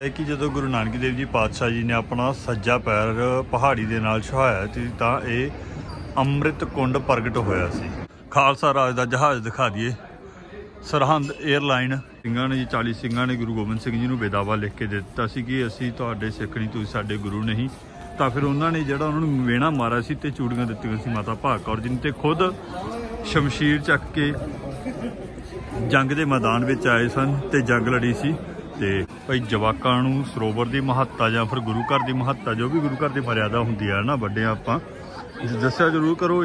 ਹੈ ਕਿ ਜਦੋਂ ਗੁਰੂ ਨਾਨਕ ਦੇਵ ਜੀ ਪਾਤਸ਼ਾਹ ਜੀ ਨੇ ਆਪਣਾ ਸੱਜਾ ਪੈਰ ਪਹਾੜੀ ਦੇ ਨਾਲ ਛੁਹਾਇਆ ਸੀ, ਤਾਂ ਇਹ ਅੰਮ੍ਰਿਤ ਕੁੰਡ ਪ੍ਰਗਟ ਹੋਇਆ ਸੀ। ਖਾਲਸਾ ਰਾਜ ਦਾ ਜਹਾਜ਼ ਦਿਖਾ ਦਈਏ। ਸਰਹੰਦ 에ਅਰਲਾਈਨ ਸਿੰਘਾਂ ਨੇ ਜੀ 40 ਸਿੰਘਾਂ ਨੇ ਗੁਰੂ ਗੋਬਿੰਦ ਸਿੰਘ ਜੀ ਨੂੰ ਬੇਦਾਵਾ ਲਿਖ ਕੇ ਦੇ ਦਿੱਤਾ ਸੀ ਕਿ ਅਸੀਂ ਤੁਹਾਡੇ ਸਿੱਖ ਨਹੀਂ, ਤੁਸੀਂ ਸਾਡੇ ਗੁਰੂ ਨਹੀਂ। ਤਾਂ ਫਿਰ ਉਹਨਾਂ ਨੇ ਜਿਹੜਾ ਉਹਨਾਂ ਨੂੰ ਵੇਣਾ ਮਾਰਿਆ ਸੀ ਤੇ ਚੂੜੀਆਂ ਦਿੱਤੀਆਂ ਸੀ ਮਾਤਾ ਭਾਗ ਕੌਰ ਜੀ ਨੇ ਤੇ ਖੁਦ ਸ਼ਮਸ਼ੀਰ ਚੱਕ ਕੇ ਜੰਗ ਦੇ ਮੈਦਾਨ ਵਿੱਚ ਆਏ ਸਨ ਤੇ ਜੰਗ ਲੜੀ ਸੀ। ਤੇ ਭਾਈ ਜਵਾਕਾਂ ਨੂੰ ਸਰੋਵਰ ਦੀ ਮਹੱਤਤਾ ਜਾਂ ਫਿਰ ਗੁਰੂ ਘਰ ਦੀ ਮਹੱਤਤਾ, ਜੋ ਵੀ ਗੁਰੂ ਘਰ ਦੀ ਮਰਿਆਦਾ ਹੁੰਦੀ ਹੈ ਨਾ, ਵੱਡੇ ਆਪਾਂ ਦੱਸਿਆ ਜ਼ਰੂਰ ਕਰੋ।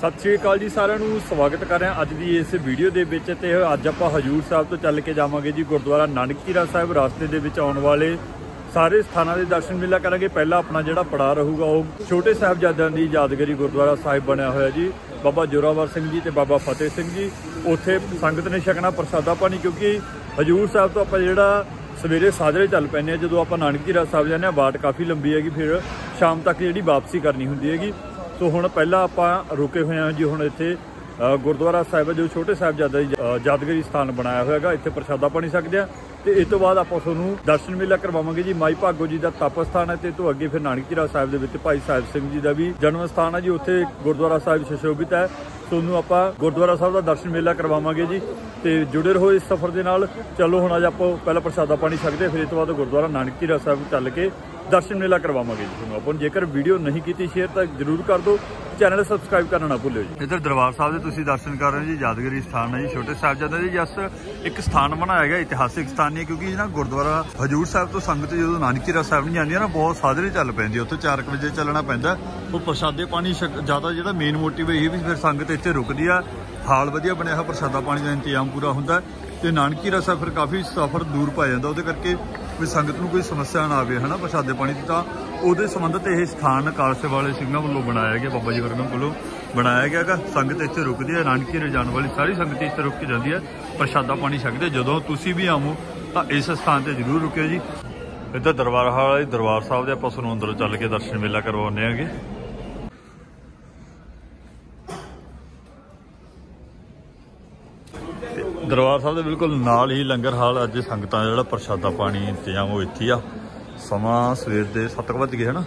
ਸਤਿ ਸ਼੍ਰੀ ਅਕਾਲ ਜੀ ਸਾਰਿਆਂ ਨੂੰ, ਸਵਾਗਤ ਕਰ ਰਹੇ ਅੱਜ ਦੀ ਇਸ ਵੀਡੀਓ ਦੇ ਵਿੱਚ ਤੇ ਅੱਜ ਆਪਾਂ ਹਜੂਰ ਸਾਹਿਬ ਤੋਂ ਚੱਲ ਕੇ ਜਾਵਾਂਗੇ ਜੀ ਗੁਰਦੁਆਰਾ ਨਾਨਕੀਰਾ ਸਾਹਿਬ, ਰਸਤੇ ਦੇ ਵਿੱਚ ਆਉਣ ਵਾਲੇ ਸਾਰੇ ਸਥਾਨਾਂ ਦੇ ਦਰਸ਼ਨ ਮੇਲਾ ਕਰਾਂਗੇ। ਪਹਿਲਾ ਆਪਣਾ ਜਿਹੜਾ ਪੜਾਅ ਰਹੂਗਾ, ਉਹ ਛੋਟੇ ਸਾਹਿਬਜ਼ਾਦਿਆਂ ਦੀ ਯਾਦਗਾਰੀ ਗੁਰਦੁਆਰਾ ਸਾਹਿਬ ਬਣਿਆ ਹੋਇਆ ਜੀ। ਬਾਬਾ ਜੋਰਾਵਰ ਸਿੰਘ ਜੀ ਤੇ ਬਾਬਾ ਫਤਿਹ ਸਿੰਘ ਜੀ। ਉੱਥੇ ਸੰਗਤ ਨੇ ਛਕਣਾ, ਪ੍ਰਸਾਦਾ ਪਾਣੀ, ਕਿਉਂਕਿ ਹਜੂਰ ਸਾਹਿਬ ਤੋਂ ਆਪਾਂ ਜਿਹੜਾ ਸਵੇਰੇ ਸਾਜਰੇ ਚੱਲ ਪੈਂਦੇ ਆ ਜਦੋਂ ਆਪਾਂ ਨਾਨਕੀਰਾ ਸਾਹਿਬ ਜਾਂਦੇ ਆ ਬਾਟ ਕਾਫੀ ਲੰਬੀ ਹੈਗੀ, ਫਿਰ ਸ਼ਾਮ ਤੱਕ ਜਿਹੜੀ ਵਾਪਸੀ ਕਰਨੀ ਹੁੰਦੀ ਹੈਗੀ। ਸੋ ਹੁਣ ਪਹਿਲਾਂ ਆਪਾਂ ਰੁਕੇ ਹੋਏ ਹਾਂ ਜੀ, ਹੁਣ ਇੱਥੇ ਗੁਰਦੁਆਰਾ ਸਾਹਿਬ ਹੈ, ਜੋ ਛੋਟੇ ਸਾਹਿਬਜ਼ਾਦਾ ਦੀ ਯਾਦਗਾਰੀ ਸਥਾਨ ਬਣਾਇਆ ਹੋਇਆ ਹੈਗਾ ਇੱਥੇ ਪ੍ਰਸ਼ਾਦਾ ਪਾਣੀ ਸਕਦੇ ਆ ਤੇ ਇਸ ਤੋਂ ਬਾਅਦ ਆਪਾਂ ਤੁਹਾਨੂੰ ਦਰਸ਼ਨ ਮੇਲਾ ਕਰਵਾਵਾਂਗੇ ਜੀ। ਮਾਈ ਭਾਗੋ ਜੀ ਦਾ ਤਪ ਸਥਾਨ ਹੈ ਤੇ ਤੋਂ ਅੱਗੇ ਫਿਰ ਨਾਨਕੀਰਾ ਸਾਹਿਬ ਦੇ ਵਿੱਚ ਭਾਈ ਸਾਹਿਬ ਸਿੰਘ ਜੀ ਦਾ ਵੀ ਜਨਮ ਸਥਾਨ ਹੈ ਜੀ। ਉੱਥੇ ਗੁਰਦੁਆਰਾ ਸਾਹਿਬ ਸੁਸ਼ੋਭਿਤ ਹੈ। ਤੁਹਾਨੂੰ ਆਪਾਂ ਗੁਰਦੁਆਰਾ ਸਾਹਿਬ ਦਾ ਦਰਸ਼ਨ ਮੇਲਾ ਕਰਵਾਵਾਂਗੇ ਜੀ। ਤੇ ਜੁੜੇ ਰਹੋ ਇਸ ਸਫ਼ਰ ਦੇ ਨਾਲ। ਚਲੋ ਹੁਣ ਅੱਜ ਆਪਾਂ ਪਹਿਲਾਂ ਪ੍ਰਸ਼ਾਦਾ ਪਾਣੀ ਛਕਦੇ ਫਿਰ ਇਸ ਤੋਂ ਬਾਅਦ ਗੁਰਦੁਆਰਾ ਨਾਨਕੀਰਾ ਸਾਹਿਬ ਚੱਲ ਕੇ ਦਰਸ਼ਨ ਮੇਲਾ ਕਰਵਾਵਾਂਗੇ ਜੀ ਤੁਹਾਨੂੰ ਆਪਾਂ। ਜੇਕਰ ਵੀਡੀਓ ਨਹੀਂ ਕੀਤੀ ਸ਼ੇਅਰ ਤਾਂ ਜਰੂਰ ਕਰ ਦਿਓ। ਚੈਨਲ ਸਬਸਕ੍ਰਾਈਬ ਕਰਨਾ ਨਾ ਭੁੱਲਿਓ ਜੀ। ਇਧਰ ਦਰਬਾਰ ਸਾਹਿਬ ਦੇ ਤੁਸੀਂ ਦਰਸ਼ਨ ਕਰ ਰਹੇ ਹੋ ਜੀ। ਯਾਦਗਾਰੀ ਸਥਾਨ ਹੈ ਜੀ, ਛੋਟੇ ਸਾਹਿਬਜ਼ਾਦੇ ਜੀ ਜਸ ਇੱਕ ਸਥਾਨ ਬਣਾਇਆ ਗਿਆ, ਇਤਿਹਾਸਿਕ ਸਥਾਨ ਨਹੀਂ, ਕਿਉਂਕਿ ਨਾ ਗੁਰਦੁਆਰਾ ਹਜੂਰ ਸਾਹਿਬ ਤੋਂ ਸੰਗਤ ਜਦੋਂ ਨਾਨਕੀਰਾ ਸਾਹਿਬ ਨਹੀਂ ਜਾਂਦੀ ਨਾ, ਬਹੁਤ ਸਾਧਰੇ ਚੱਲ ਪੈਂਦੀ ਹੈ। ਉੱਥੇ 4 ਵਜੇ ਚੱਲਣਾ ਪੈਂਦਾ ਉਹ ਪ੍ਰਸ਼ਾਦੇ ਪਾਣੀ ਛਕ- ਜ਼ਿਆਦਾ ਜਿਹੜਾ ਮੇਨ ਮੋਟਿਵ ਇਹ ਵੀ ਫਿਰ ਸੰਗਤ ਇੱਥੇ ਰੁਕਦੀ ਆ। ਹਾਲ ਵਧੀਆ ਬਣਿਆ ਹੋਇਆ, ਪ੍ਰਸ਼ਾਦਾ ਪਾਣੀ ਦਾ ਇੰਤਜ਼ਾਮ ਪੂਰਾ ਹੁੰਦਾ ਹੈ। ਤੇ ਨਾਨਕੀਰਾ ਸਾਹਿਬ ਫਿਰ ਕਾਫੀ ਸਫ਼ਰ ਦੂਰ ਪੈ ਜਾਂਦਾ, ਉਹਦੇ ਕਰਕੇ ਵੀ ਸੰਗਤ ਨੂੰ ਕੋਈ ਸਮੱਸਿਆ ਨਾ ਆਵੇ, ਹਨਾ, ਪ੍ਰਸ਼ਾਦੇ ਪਾਣੀ ਦੀ, ਤਾਂ ਉਹਦੇ ਸੰਬੰਧਤ ਇਹ ਸਥਾਨ ਕਾਲਸੇ ਵਾਲੇ ਸਿੰਘਾਂ ਵੱਲੋਂ ਬਣਾਇਆ ਗਿਆ, ਬਾਬਾ ਜੀ ਵਰਗਾਂ ਵੱਲੋਂ ਬਣਾਇਆ ਗਿਆ ਗਾ ਸੰਗਤ ਇੱਥੇ ਰੁਕਦੀ ਹੈ ਨਾਨਕੀਰੇ ਜਾਣ ਵਾਲੀ ਸਾਰੀ ਸੰਗਤ ਇੱਥੇ ਰੁਕ ਕੇ ਜਾਂਦੀ ਹੈ, ਪ੍ਰਸ਼ਾਦਾ ਪਾਣੀ ਛਕਦੇ। ਜਦੋਂ ਤੁਸੀਂ ਵੀ ਆਵੋ, ਤਾਂ ਇਸ ਸਥਾਨ ਤੇ ਜ਼ਰੂਰ ਰੁਕਿਓ ਜੀ। ਇੱਧਰ ਦਰਬਾਰ ਹਾਲ ਦਰਬਾਰ ਸਾਹਿਬ ਦੇ ਆਪਾਂ ਤੁਹਾਨੂੰ ਅੰਦਰੋਂ ਚੱਲ ਕੇ ਦਰਸ਼ਨ ਮੇਲਾ ਕਰਵਾਉਂਦੇ ਆਂਗੇ। ਦਰਬਾਰ ਸਾਹਿਬ ਦੇ ਬਿਲਕੁਲ ਨਾਲ ਹੀ ਲੰਗਰ ਹਾਲ ਅੱਜ ਸੰਗਤਾਂ ਦਾ ਜਿਹੜਾ ਪ੍ਰਸ਼ਾਦਾ ਪਾਣੀ ਇੰਤਜ਼ਾਮ ਉਹ ਇੱਥੇ ਆ। ਸਮਾਂ ਸਵੇਰ ਦੇ 7 ਵਜੇ ਗਏ ਹਨਾ?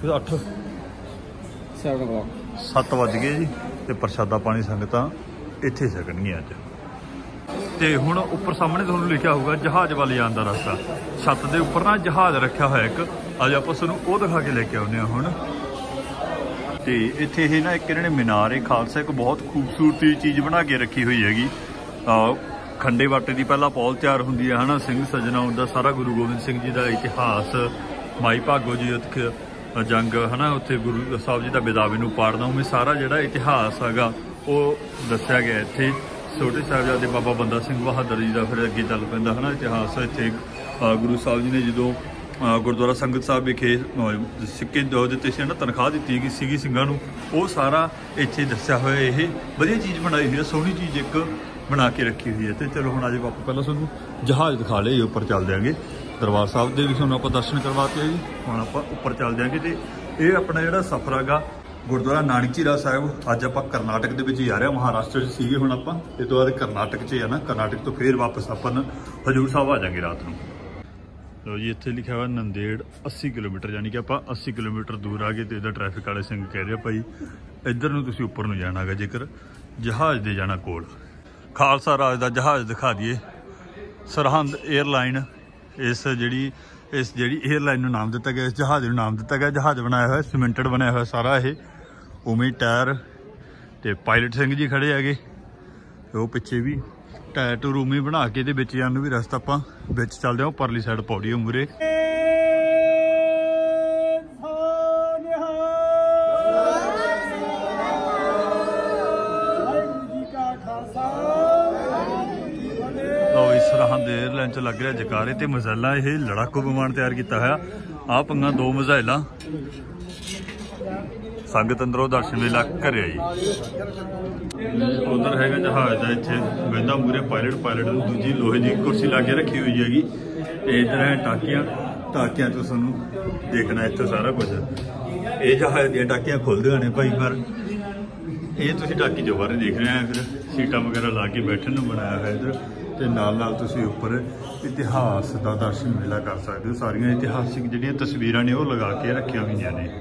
ਫਿਰ 8 7 o'clock. 7 ਵਜ ਗਏ ਜੀ ਤੇ ਪ੍ਰਸ਼ਾਦਾ ਪਾਣੀ ਸੰਗਤਾਂ ਇੱਥੇ ਛਕਣਗੀਆਂ ਅੱਜ। ਤੇ ਹੁਣ ਉੱਪਰ ਸਾਹਮਣੇ ਤੁਹਾਨੂੰ ਲਿਖਿਆ ਹੋਊਗਾ ਜਹਾਜ਼ ਵੱਲ ਜਾਣ ਦਾ ਰਸਤਾ। ਛੱਤ ਦੇ ਉੱਪਰ ਨਾ ਜਹਾਜ਼ ਰੱਖਿਆ ਹੋਇਆ ਇੱਕ। ਅੱਜ ਆਪਾਂ ਤੁਹਾਨੂੰ ਉਹ ਦਿਖਾ ਕੇ ਲੈ ਕੇ ਆਉਂਦੇ ਹਾਂ ਹੁਣ। ਤੇ ਇੱਥੇ ਇਹ ਨਾ ਇੱਕ ਇਹਨਾਂ ਨੇ ਮੀਨਾਰ ਹੈ ਖਾਲਸਾ ਇੱਕ ਬਹੁਤ ਖੂਬਸੂਰਤੀ ਚੀਜ਼ ਬਣਾ ਕੇ ਰੱਖੀ ਹੋਈ ਹੈਗੀ। ਖੰਡੇ ਵਾਟੇ ਦੀ ਪਹਿਲਾਂ ਪੌਲ ਤਿਆਰ ਹੁੰਦੀ ਹੈ ਹਨਾ, ਸਿੰਘ ਸਜਣਾ ਹੁੰਦਾ, ਸਾਰਾ ਗੁਰੂ ਗੋਬਿੰਦ ਸਿੰਘ ਜੀ ਦਾ ਇਤਿਹਾਸ, ਮਾਈ ਭਾਗੋ ਜੀ ਉੱਥੇ ਜੰਗ, ਹਨਾ, ਉੱਥੇ ਗੁਰੂ ਸਾਹਿਬ ਜੀ ਦਾ ਬਿਦਾਵੇ ਨੂੰ ਪਾੜਨਾ, ਉਵੇਂ ਸਾਰਾ ਜਿਹੜਾ ਇਤਿਹਾਸ ਹੈਗਾ, ਉਹ ਦੱਸਿਆ ਗਿਆ ਇੱਥੇ। ਛੋਟੇ ਸਾਹਿਬਜ਼ਾਦੇ ਬਾਬਾ ਬੰਦਾ ਸਿੰਘ ਬਹਾਦਰ ਜੀ ਦਾ ਫਿਰ ਅੱਗੇ ਚੱਲ ਪੈਂਦਾ, ਹਨਾ, ਇਤਿਹਾਸ ਇੱਥੇ। ਗੁਰੂ ਸਾਹਿਬ ਜੀ ਨੇ ਜਦੋਂ ਗੁਰਦੁਆਰਾ ਸੰਗਤ ਸਾਹਿਬ ਵਿਖੇ ਸਿੱਕੇ ਦੋ ਦਿੱਤੇ ਸੀ ਨਾ ਤਨਖਾਹ ਦਿੱਤੀ ਗਈ ਸੀਗੀ ਸਿੰਘਾਂ ਨੂੰ, ਉਹ ਸਾਰਾ ਇੱਥੇ ਦੱਸਿਆ ਹੋਇਆ, ਇਹ ਵਧੀਆ ਚੀਜ਼ ਬਣਾਈ ਹੋਈ ਹੈ ਸੋਹਣੀ ਚੀਜ਼ ਇੱਕ ਬਣਾ ਕੇ ਰੱਖੀ ਹੋਈ ਹੈ ਤੇ ਚਲੋ ਹੁਣ ਅੱਜ ਆਪਾਂ ਪਹਿਲਾਂ ਤੁਹਾਨੂੰ ਜਹਾਜ਼ ਦਿਖਾ ਲਏ ਉੱਪਰ ਚੱਲ ਦਿਆਂਗੇ। ਦਰਬਾਰ ਸਾਹਿਬ ਦੇ ਵੀ ਤੁਹਾਨੂੰ ਆਪਾਂ ਦਰਸ਼ਨ ਕਰਵਾਤੇ ਆ ਜੀ। ਹੁਣ ਆਪਾਂ ਉੱਪਰ ਚੱਲ ਦਿਆਂਗੇ ਤੇ ਇਹ ਆਪਣਾ ਜਿਹੜਾ ਸਫ਼ਰ ਹੈਗਾ, ਗੁਰਦੁਆਰਾ ਨਾਨਕੀਰਾ ਸਾਹਿਬ, ਅੱਜ ਆਪਾਂ ਕਰਨਾਟਕ ਦੇ ਵਿੱਚ ਜਾ ਰਹੇ ਹਾਂ, ਮਹਾਰਾਸ਼ਟਰ 'ਚ ਸੀਗੇ ਹੁਣ ਆਪਾਂ। ਇਹ ਤੋਂ ਬਾਅਦ ਕਰਨਾਟਕ 'ਚ ਆ ਨਾ, ਕਰਨਾਟਕ ਤੋਂ ਫੇਰ ਵਾਪਸ ਆਪਾਂ ਨਾ ਹਜੂਰ ਸਾਹਿਬ ਆ ਜਾਾਂਗੇ ਰਾਤ ਨੂੰ। ਲੋ ਜੀ, ਇੱਥੇ ਲਿਖਿਆ ਹੋਇਆ ਨੰਦੇੜ 80 ਕਿਲੋਮੀਟਰ, ਯਾਨੀ ਕਿ ਆਪਾਂ 80 ਕਿਲੋਮੀਟਰ ਦੂਰ ਆ ਗਏ ਤੇ ਇਹਦਾ ਟ੍ਰੈਫਿਕ ਵਾਲੇ ਸਿੰਘ ਕਹਿ ਰਿਹਾ ਭਾਈ ਇੱਧਰ ਨੂੰ ਤੁਸੀਂ ਉੱਪਰ ਨੂੰ ਜਾਣਾਗਾ ਜੇਕਰ ਜਹਾਜ਼ ਦੇ ਜਾਣਾ ਕੋਲ। ਖਾਲਸਾ ਰਾਜ ਦਾ ਜਹਾਜ਼ ਦਿਖਾ ਦਈਏ। ਸਰਹੰਦ 에ਅਰਲਾਈਨ ਇਸ ਜਿਹੜੀ ਇਸ ਜਿਹੜੀ 에ਅਰਲਾਈਨ ਨੂੰ ਨਾਮ ਦਿੱਤਾ ਗਿਆ, ਇਸ ਜਹਾਜ਼ ਨੂੰ ਨਾਮ ਦਿੱਤਾ ਗਿਆ। ਜਹਾਜ਼ ਬਣਾਇਆ ਹੋਇਆ ਸੀਮੈਂਟਡ ਬਣਾਇਆ ਹੋਇਆ ਸਾਰਾ ਇਹ। ਉਵੇਂ ਹੀ ਟਾਇਰ ਤੇ ਪਾਇਲਟ ਸਿੰਘ ਜੀ ਖੜੇ ਹੈਗੇ। ਉਹ ਪਿੱਛੇ ਵੀ ਟਾਇਰ ਟੂ ਰੂਮੀ ਬਣਾ ਕੇ ਇਹਦੇ ਵਿੱਚ ਜਾਣ ਨੂੰ ਵੀ ਰਸਤਾ ਆਪਾਂ ਵਿੱਚ ਚੱਲਦੇ ਹਾਂ। ਪਰਲੀ ਸਾਈਡ ਪੌੜੀ ਉਮਰੇ ਚ ਲੱਗ ਰਿਹਾ ਜਕਾਰੇ ਤੇ ਮਜ਼ਾਲਾ ਇਹ ਲੜਾਕੂ ਵਿਮਾਨ ਤਿਆਰ ਕੀਤਾ ਹੋਇਆ। ਆ ਪੰਗਾ ਦੋ ਮਜ਼ਾਇਲਾਂ। ਸੰਗਤ ਅੰਦਰੋਂ ਦਰਸ਼ਨ ਮੇਲਾ ਕਰਿਆ ਜੀ। ਉਧਰ ਹੈਗਾ ਜਹਾਜ਼ ਦਾ ਇੱਥੇ ਬੈਂਦਾ ਮੂਰੇ ਪਾਇਲਟ ਪਾਇਲਟ ਨੂੰ ਦੂਜੀ ਲੋਹੇ ਦੀ ਕੁਰਸੀ ਲਾ ਕੇ ਰੱਖੀ ਹੋਈ ਹੈਗੀ। ਤੇ ਇਧਰ ਹੈ ਟਾਕੀਆਂ ਟਾਕੀਆਂ ਤੋਂ ਸਾਨੂੰ ਦੇਖਣਾ ਇੱਥੇ ਸਾਰਾ ਕੁਝ। ਇਹ ਜਹਾਜ਼ ਦੀਆਂ ਟਾਕੀਆਂ ਖੁੱਲਦੀਆਂ ਨੇ ਭਾਈ, ਪਰ ਇਹ ਤੁਸੀਂ ਟਾਕੀ ਜੋ ਬਾਰੇ ਦੇਖ ਰਹੇ ਆ ਫਿਰ ਸੀਟਾਂ ਵਗੈਰਾ ਲਾ ਕੇ ਬੈਠਣ ਨੂੰ ਬਣਾਇਆ ਹੋਇਆ ਇਧਰ। ਤੇ ਨਾਲ ਨਾਲ ਤੁਸੀਂ ਉੱਪਰ ਇਤਿਹਾਸ ਦਾ ਦਰਸ਼ਨ ਮੇਲਾ ਕਰ ਸਕਦੇ ਹੋ। ਸਾਰੀਆਂ ਇਤਿਹਾਸਿਕ ਜਿਹੜੀਆਂ ਤਸਵੀਰਾਂ ਨੇ ਉਹ ਲਗਾ ਕੇ ਰੱਖੀਆਂ ਹੋਈਆਂ ਨੇ।